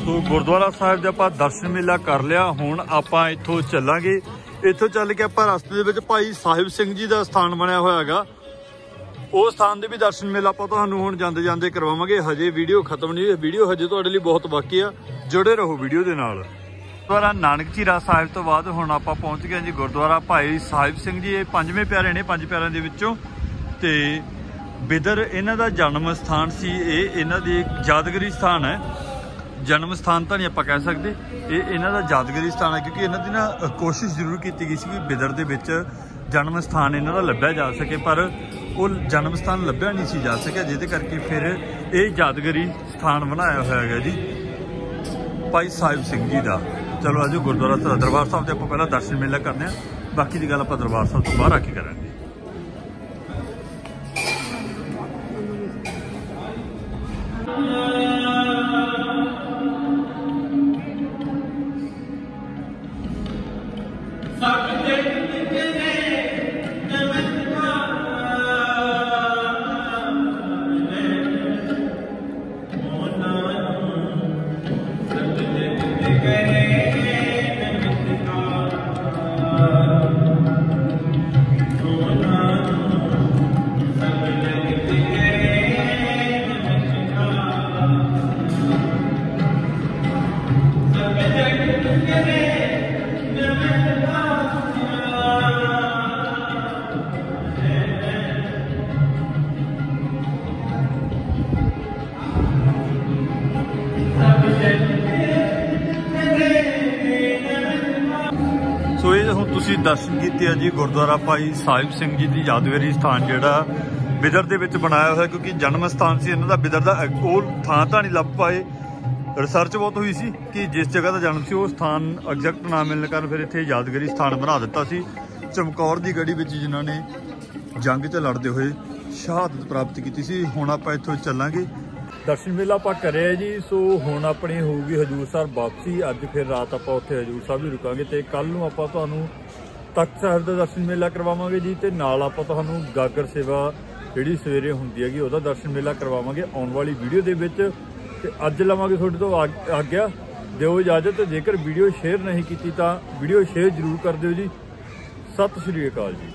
ਸੋ ਗੁਰਦੁਆਰਾ ਸਾਹਿਬ ਦੇ ਆਪਾਂ ਦਰਸ਼ਨ ਮੇਲਾ ਕਰ ਲਿਆ। ਹੁਣ ਆਪਾਂ ਇੱਥੋਂ ਚੱਲਾਂਗੇ। ਇੱਥੋਂ ਚੱਲ ਕੇ ਆਪਾਂ ਰਸਤੇ ਦੇ ਵਿੱਚ ਭਾਈ ਸਾਹਿਬ ਸਿੰਘ ਜੀ ਦਾ ਸਥਾਨ ਬਣਿਆ ਹੋਇਆ ਹੈਗਾ। ਉਹ ਸਥਾਨ ਦੇ ਵੀ ਦਰਸ਼ਨ ਮੇਲਾ ਆਪਾਂ ਤੁਹਾਨੂੰ ਹੁਣ ਜਾਂਦੇ ਜਾਂਦੇ ਕਰਵਾਵਾਂਗੇ। ਹਜੇ ਵੀਡੀਓ ਖਤਮ ਨਹੀਂ ਹੋਈ। ਵੀਡੀਓ ਹਜੇ ਤੁਹਾਡੇ ਲਈ ਬਹੁਤ ਬਾਕੀ ਆ। ਜੁੜੇ ਰਹੋ ਵੀਡੀਓ ਦੇ ਨਾਲ। ਗੁਰਦੁਆਰਾ ਨਾਨਕ ਝੀਰਾ ਸਾਹਿਬ ਤੋਂ ਬਾਅਦ ਹੁਣ ਆਪਾਂ ਪਹੁੰਚ ਗਏ ਜੀ ਗੁਰਦੁਆਰਾ। ਭਾਈ ਸਾਹਿਬ ਸਿੰਘ ਜੀ, ਇਹ ਪੰਜਵੇਂ ਪਿਆਰੇ ਨੇ, ਪੰਜ ਪਿਆਰਿਆਂ ਦੇ ਵਿੱਚੋਂ। ਤੇ ਬਿਦਰ ਇਹਨਾਂ ਦਾ ਜਨਮ ਸਥਾਨ ਸੀ। ਇਹ ਇਹਨਾਂ ਦੀ ਯਾਦਗਰੀ ਸਥਾਨ ਹੈ। ਜਨਮ ਸਥਾਨ ਤਾਂ ਨਹੀਂ ਆਪਾਂ ਕਹਿ ਸਕਦੇ। ਇਹ ਇਹਨਾਂ ਦਾ ਯਾਦਗਾਰੀ ਸਥਾਨ ਹੈ, ਕਿਉਂਕਿ ਇਹਨਾਂ ਦੀ ਨਾ ਕੋਸ਼ਿਸ਼ ਜ਼ਰੂਰ ਕੀਤੀ ਗਈ ਸੀ ਕਿ ਬਿਦਰ ਦੇ ਵਿੱਚ ਜਨਮ ਸਥਾਨ ਇਹਨਾਂ ਦਾ ਲੱਭਿਆ ਜਾ ਸਕੇ, ਪਰ ਉਹ ਜਨਮ ਸਥਾਨ ਲੱਭਿਆ ਨਹੀਂ ਸੀ ਜਾ ਸਕਿਆ, ਜਿਹਦੇ ਕਰਕੇ ਫਿਰ ਇਹ ਯਾਦਗਾਰੀ ਸਥਾਨ ਬਣਾਇਆ ਹੋਇਆ ਹੈਗਾ ਜੀ। ਭਾਈ ਸਾਹਿਬ ਸਿੰਘ ਜੀ ਦਾ। ਚਲੋ ਅੱਜ ਗੁਰਦੁਆਰਾ ਸਾਹਿਬ, ਦਰਬਾਰ ਸਾਹਿਬ ਦੇ ਆਪਾਂ ਪਹਿਲਾਂ ਦਰਸ਼ਨ ਮੇਲਾ ਕਰਦੇ ਹਾਂ। ਬਾਕੀ ਦੀ ਗੱਲ ਆਪਾਂ ਦਰਬਾਰ ਸਾਹਿਬ ਤੋਂ ਬਾਹਰ ਆ ਕੇ ਕਰਾਂਗੇ। ਸੋ ਇਹ ਹੁਣ ਤੁਸੀਂ ਦਰਸ਼ਨ ਕੀਤੇ ਆ ਜੀ ਗੁਰਦੁਆਰਾ ਭਾਈ ਸਾਹਿਬ ਸਿੰਘ ਜੀ ਦੀ ਯਾਦਗਾਰੀ ਸਥਾਨ ਜਿਹੜਾ ਬਿਦਰ ਦੇ ਵਿੱਚ ਬਣਾਇਆ ਹੋਇਆ ਕਿਉਂਕਿ ਜਨਮ ਸਥਾਨ ਸੀ ਇਹਨਾਂ ਦਾ, ਬਿਦਰ ਦਾ ਉਹ ਥਾਂ ਤਾਂ ਨਹੀਂ ਲੱਭ ਪਾਏ। ਰਿਸਰਚ ਬਹੁਤ ਹੋਈ ਸੀ ਕਿ ਜਿਸ ਜਗ੍ਹਾ ਦਾ ਜਨਮ ਸੀ, ਉਹ ਸਥਾਨ ਐਗਜ਼ੈਕਟ ਨਾ ਮਿਲਣ ਕਾਰਨ ਫਿਰ ਇੱਥੇ ਯਾਦਗਾਰੀ ਸਥਾਨ ਬਣਾ ਦਿੱਤਾ ਸੀ। ਚਮਕੌਰ ਦੀ ਗੜੀ ਵਿੱਚ ਜਿਨ੍ਹਾਂ ਨੇ ਜੰਗ 'ਚ ਲੜਦੇ ਹੋਏ ਸ਼ਹਾਦਤ ਪ੍ਰਾਪਤ ਕੀਤੀ ਸੀ। ਹੁਣ ਆਪਾਂ ਇੱਥੋਂ ਚੱਲਾਂਗੇ। ਦਰਸ਼ਨ ਮੇਲਾ ਆਪਾਂ ਕਰਿਆ ਜੀ, ਸੋ ਹੁਣ ਆਪਣੀ ਹੋਊਗੀ ਹਜੂਰ ਸਾਹਿਬ ਵਾਪਸੀ। ਅੱਜ ਫਿਰ ਰਾਤ ਆਪਾਂ ਉੱਥੇ ਹਜੂਰ ਸਾਹਿਬ ਵੀ ਰੁਕਾਂਗੇ ਤੇ ਕੱਲ ਨੂੰ ਆਪਾਂ ਤੁਹਾਨੂੰ ਤਖਤ ਸਾਹਿਬ ਦਾ ਦਰਸ਼ਨ ਮੇਲਾ ਕਰਵਾਵਾਂਗੇ ਜੀ ਤੇ ਨਾਲ ਆਪਾਂ ਤੁਹਾਨੂੰ ਗਾਗਰ ਸੇਵਾ ਜਿਹੜੀ ਸਵੇਰੇ ਹੁੰਦੀ ਹੈਗੀ, ਉਹਦਾ ਦਰਸ਼ਨ ਮੇਲਾ ਕਰਵਾਵਾਂਗੇ। ਆਉਣ ਵਾਲੀ ਵੀਡੀਓ ਦੇ ਵਿੱਚ ਤੇ ਅੱਜ ਲਵਾਂਗੇ ਤੁਹਾਡੇ ਤੋਂ ਆਗਿਆ। ਦਿਓ ਇਜਾਜ਼ਤ ਤੇ ਜੇਕਰ ਵੀਡੀਓ ਸ਼ੇਅਰ ਨਹੀਂ ਕੀਤੀ ਤਾਂ ਵੀਡੀਓ ਸ਼ੇਅਰ ਜ਼ਰੂਰ ਕਰ ਦਿਓ ਜੀ। ਸਤਿ ਸ਼੍ਰੀ ਅਕਾਲ ਜੀ।